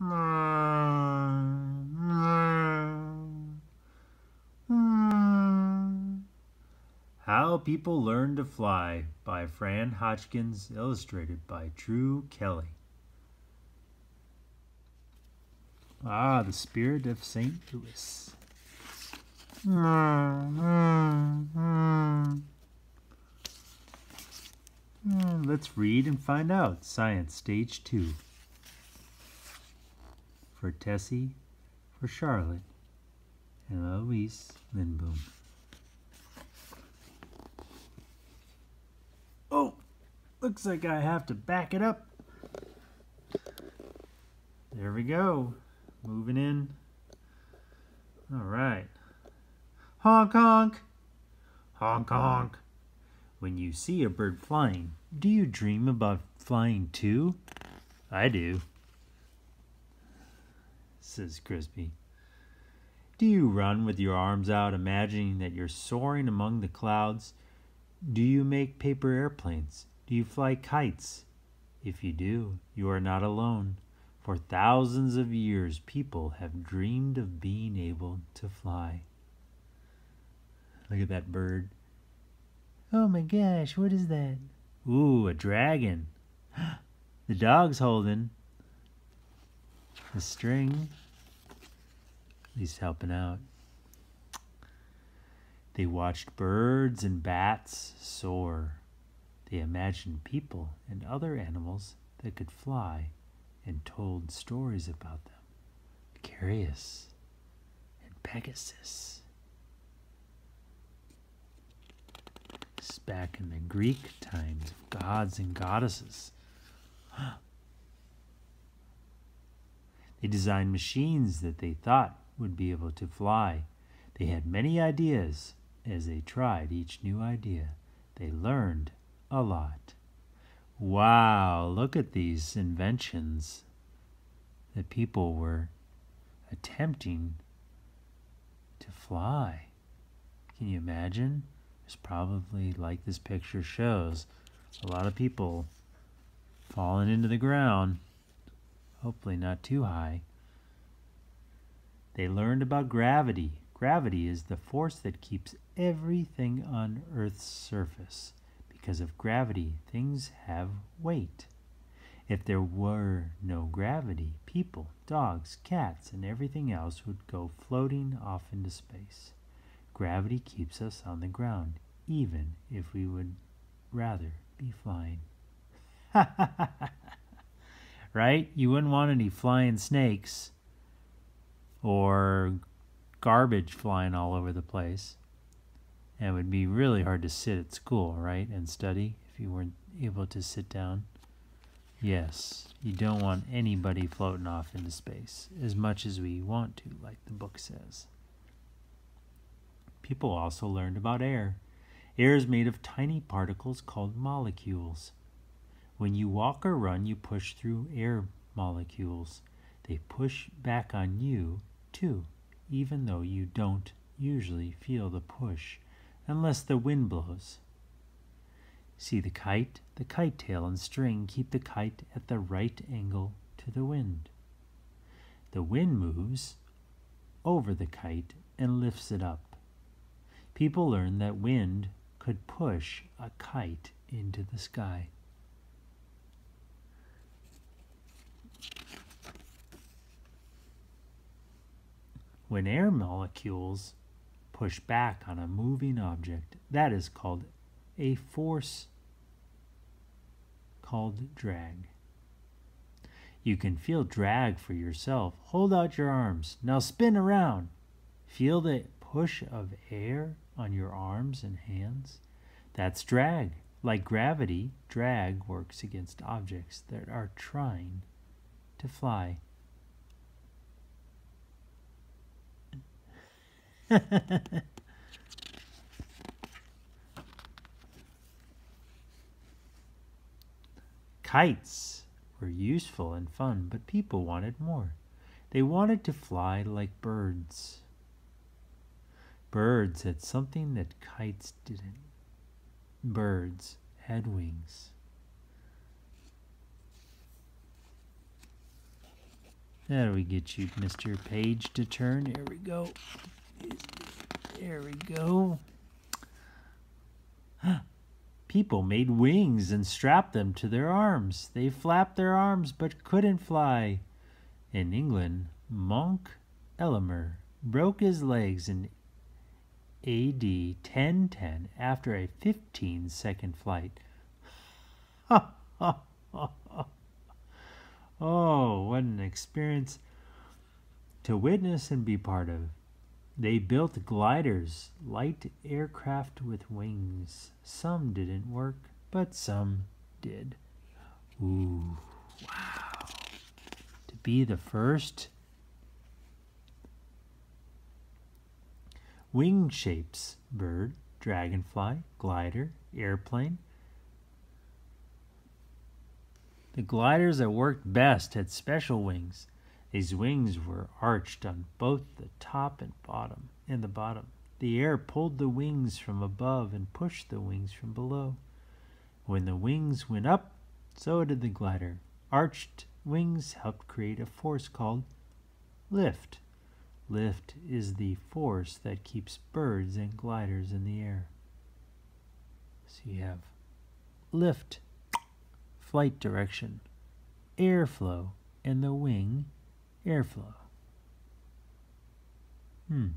How People Learn to Fly by Fran Hodgkins, illustrated by True Kelley. Ah, the spirit of St. Louis. Let's read and find out. Science Stage 2. For Tessie, for Charlotte, and Louise Lindboom. Oh, looks like I have to back it up. There we go. Moving in. All right. Honk honk. Honk honk. When you see a bird flying, do you dream about flying too? I do, says Chrispy. Do you run with your arms out, imagining that you're soaring among the clouds? Do you make paper airplanes? Do you fly kites? If you do, you are not alone. For thousands of years, people have dreamed of being able to fly. Look at that bird. Oh my gosh, what is that? Ooh, a dragon. The dog's holding the string. He's helping out. They watched birds and bats soar. They imagined people and other animals that could fly and told stories about them. Icarus and Pegasus. This back in the Greek times gods and goddesses. They designed machines that they thought would be able to fly. They had many ideas. As they tried each new idea, they learned a lot. Wow, look at these inventions that people were attempting to fly. Can you imagine? There's probably, like this picture shows, a lot of people falling into the ground, hopefully not too high. They learned about gravity. Gravity is the force that keeps everything on Earth's surface. Because of gravity, things have weight. If there were no gravity, people, dogs, cats, and everything else would go floating off into space. Gravity keeps us on the ground, even if we would rather be flying. right? You wouldn't want any flying snakes or garbage flying all over the place. And it would be really hard to sit at school, right, and study if you weren't able to sit down. Yes, you don't want anybody floating off into space as much as we want to, like the book says. People also learned about air. Air is made of tiny particles called molecules. When you walk or run, you push through air molecules. They push back on you, too, even though you don't usually feel the push unless the wind blows. See the kite? The kite tail and string keep the kite at the right angle to the wind. The wind moves over the kite and lifts it up. People learned that wind could push a kite into the sky. When air molecules push back on a moving object, that is called a force called drag. You can feel drag for yourself. Hold out your arms. Now spin around. Feel the push of air on your arms and hands. That's drag. Like gravity, drag works against objects that are trying to fly. Kites were useful and fun, but people wanted more. They wanted to fly like birds. Birds had something that kites didn't. Birds had wings. We get you, Mr. Page, to turn? Here we go. There we go. People made wings and strapped them to their arms. They flapped their arms but couldn't fly. In England, Monk Eleanor broke his legs in AD 1010 after a 15 second flight. oh, what an experience to witness and be part of. They built gliders, light aircraft with wings. Some didn't work, but some did. Ooh, wow. To be the first Wing shapes bird, dragonfly, glider, airplane. The gliders that worked best had special wings. These wings were arched on both the top and bottom and the bottom. The air pulled the wings from above and pushed the wings from below. When the wings went up, so did the glider. Arched wings helped create a force called lift. Lift is the force that keeps birds and gliders in the air. So you have lift, flight direction, airflow, and the wing, airflow. Hmm.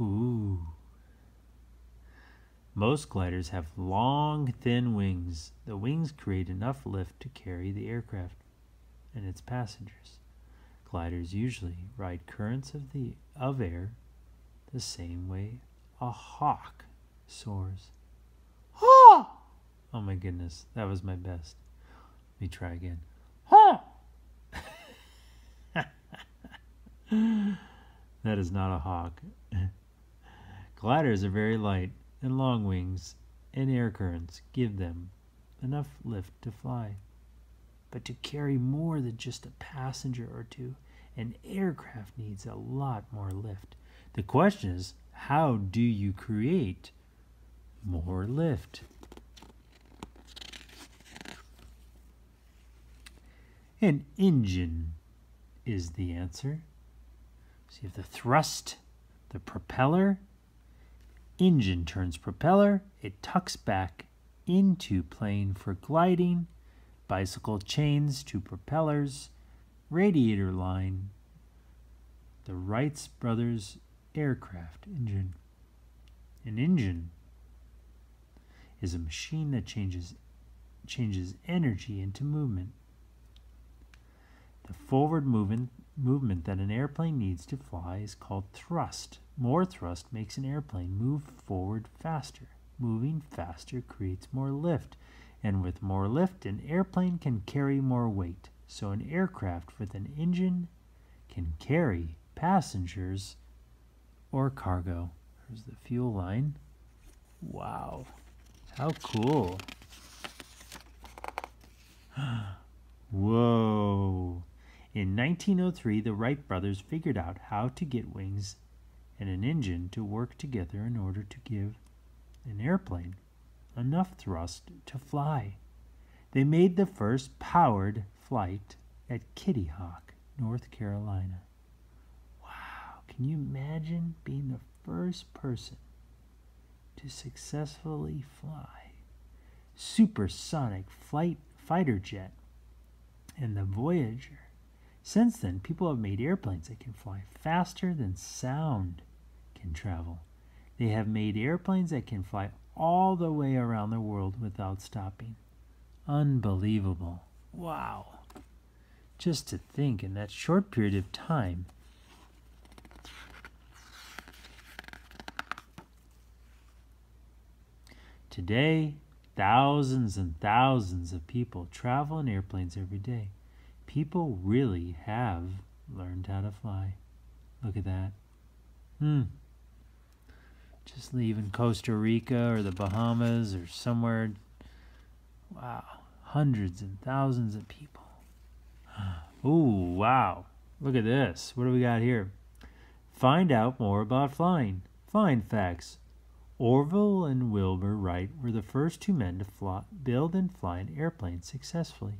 Ooh. Most gliders have long, thin wings. The wings create enough lift to carry the aircraft and its passengers. Gliders usually ride currents of the of air the same way a hawk soars. Ha! Oh my goodness, that was my best. Let me try again. Ha! that is not a hawk. Gliders are very light and long wings and air currents give them enough lift to fly. But to carry more than just a passenger or two, an aircraft needs a lot more lift. The question is, how do you create more lift? An engine is the answer. So you have the thrust, the propeller, Engine turns propeller, it tucks back into plane for gliding, bicycle chains to propellers, radiator line, the Wrights brothers aircraft engine. An engine is a machine that changes changes energy into movement. The forward movement movement that an airplane needs to fly is called thrust. More thrust makes an airplane move forward faster. Moving faster creates more lift, and with more lift, an airplane can carry more weight. So, an aircraft with an engine can carry passengers or cargo. There's the fuel line. Wow, how cool! Whoa! In 1903, the Wright brothers figured out how to get wings and an engine to work together in order to give an airplane enough thrust to fly. They made the first powered flight at Kitty Hawk, North Carolina. Wow, can you imagine being the first person to successfully fly supersonic flight fighter jet and the Voyager since then, people have made airplanes that can fly faster than sound can travel. They have made airplanes that can fly all the way around the world without stopping. Unbelievable. Wow. Just to think in that short period of time, Today, thousands and thousands of people travel in airplanes every day people really have learned how to fly. Look at that. Hmm. Just leaving Costa Rica or the Bahamas or somewhere. Wow. Hundreds and thousands of people. Ooh, wow. Look at this. What do we got here? Find out more about flying. Flying facts. Orville and Wilbur Wright were the first two men to fly, build and fly an airplane successfully.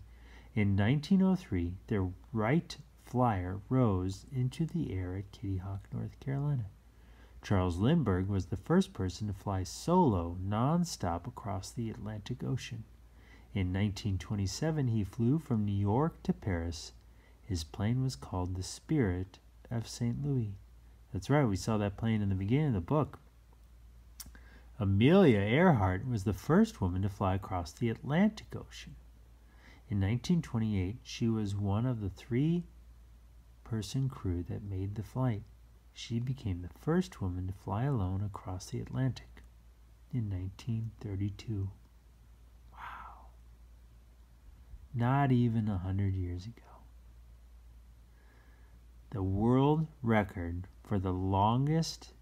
In 1903, their Wright Flyer rose into the air at Kitty Hawk, North Carolina. Charles Lindbergh was the first person to fly solo, non-stop across the Atlantic Ocean. In 1927, he flew from New York to Paris. His plane was called the Spirit of St. Louis. That's right, we saw that plane in the beginning of the book. Amelia Earhart was the first woman to fly across the Atlantic Ocean. In 1928, she was one of the three person crew that made the flight. She became the first woman to fly alone across the Atlantic in 1932. Wow. Not even a hundred years ago. The world record for the longest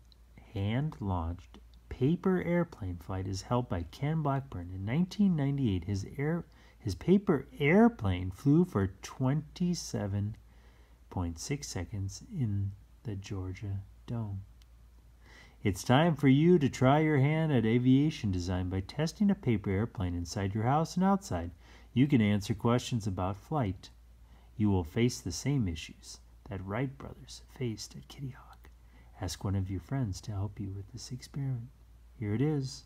hand launched paper airplane flight is held by Ken Blackburn. In 1998, his air his paper airplane flew for 27.6 seconds in the Georgia Dome. It's time for you to try your hand at aviation design by testing a paper airplane inside your house and outside. You can answer questions about flight. You will face the same issues that Wright brothers faced at Kitty Hawk. Ask one of your friends to help you with this experiment. Here it is.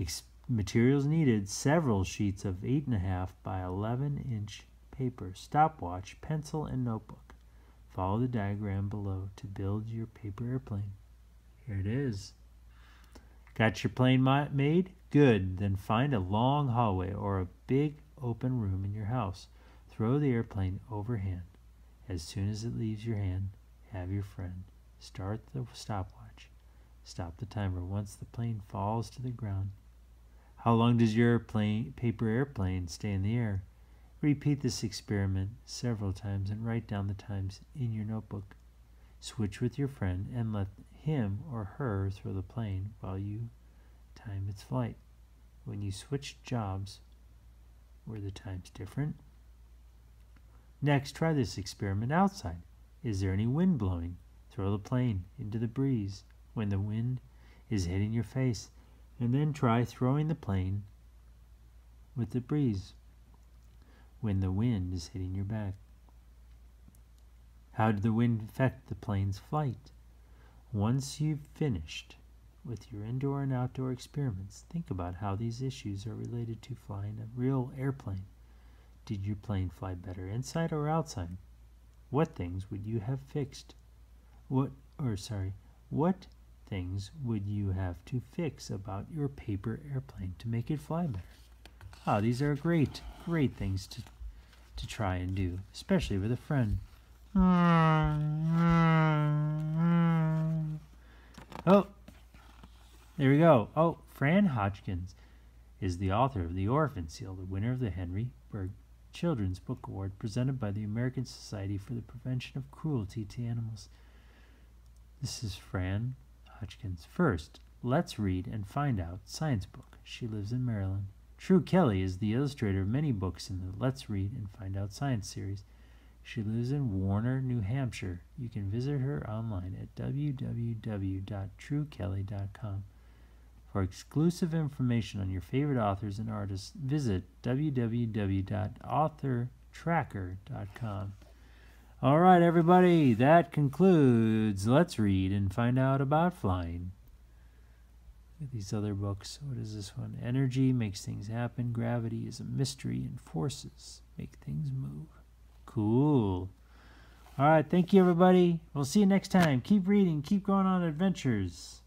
Ex materials needed several sheets of 8.5 by 11 inch paper, stopwatch, pencil, and notebook. Follow the diagram below to build your paper airplane. Here it is. Got your plane made? Good. Then find a long hallway or a big open room in your house. Throw the airplane overhand. As soon as it leaves your hand, have your friend start the stopwatch. Stop the timer once the plane falls to the ground. How long does your plane, paper airplane stay in the air? Repeat this experiment several times and write down the times in your notebook. Switch with your friend and let him or her throw the plane while you time its flight. When you switch jobs, were the times different? Next, try this experiment outside. Is there any wind blowing? Throw the plane into the breeze when the wind is hitting your face and then try throwing the plane with the breeze when the wind is hitting your back. How did the wind affect the plane's flight? Once you've finished with your indoor and outdoor experiments, think about how these issues are related to flying a real airplane. Did your plane fly better inside or outside? What things would you have fixed? What, or sorry, what things would you have to fix about your paper airplane to make it fly better? Ah, these are great, great things to, to try and do, especially with a friend. Oh, there we go. Oh, Fran Hodgkins is the author of The Orphan Seal, the winner of the Henry Bergh Children's Book Award presented by the American Society for the Prevention of Cruelty to Animals. This is Fran Hodgkins. First, let's read and find out science book. She lives in Maryland. True Kelley is the illustrator of many books in the Let's Read and Find Out Science series. She lives in Warner, New Hampshire. You can visit her online at www.truekelly.com. For exclusive information on your favorite authors and artists, visit www.authortracker.com. All right, everybody, that concludes Let's Read and Find Out About Flying. Look at These other books. What is this one? Energy makes things happen. Gravity is a mystery, and forces make things move. Cool. All right, thank you, everybody. We'll see you next time. Keep reading, keep going on adventures.